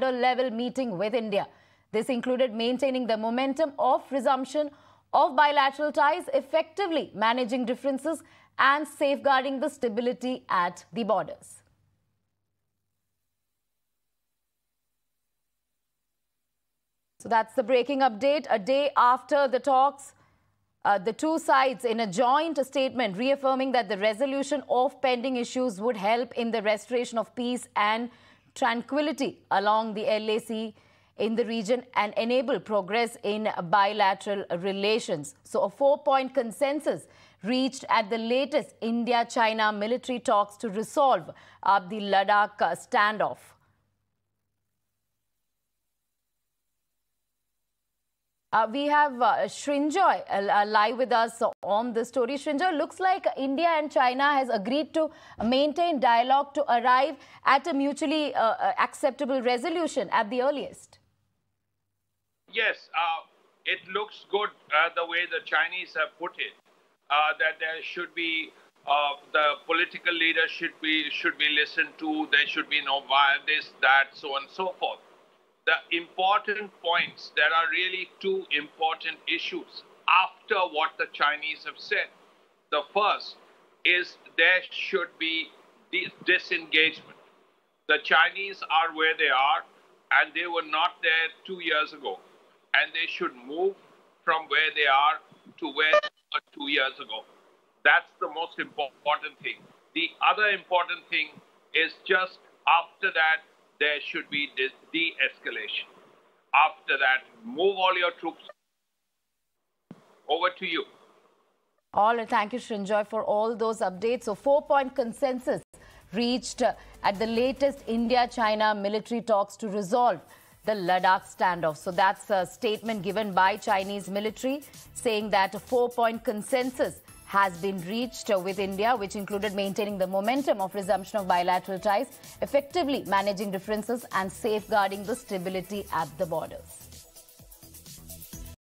level meeting with India. This included maintaining the momentum of resumption of bilateral ties, effectively managing differences and safeguarding the stability at the borders. So that's the breaking update. A day after the talks, uh, the two sides in a joint statement reaffirming that the resolution of pending issues would help in the restoration of peace and tranquility along the LAC in the region and enable progress in bilateral relations. So a four-point consensus reached at the latest India-China military talks to resolve uh, the Ladakh standoff. Uh, we have uh, Srinjoy uh, live with us on the story. Srinjoy, looks like India and China has agreed to maintain dialogue to arrive at a mutually uh, uh, acceptable resolution at the earliest. Yes, uh, it looks good the way the Chinese have put it, that there should be the political leaders should be should be listened to. There should be no this, that, so on and so forth the important points, there are really two important issues after what the Chinese have said. The first is there should be disengagement. The Chinese are where they are, and they were not there two years ago. And they should move from where they are to where they were two years ago. That's the most important thing. The other important thing is just after that, there should be de-escalation. After that, move all your troops. Over to you. All right, thank you, Srinjoy, for all those updates. So, four-point consensus reached at the latest India-China military talks to resolve the Ladakh standoff. So that's a statement given by Chinese military saying that a four-point consensus has been reached with India, which included maintaining the momentum of resumption of bilateral ties, effectively managing differences and safeguarding the stability at the borders.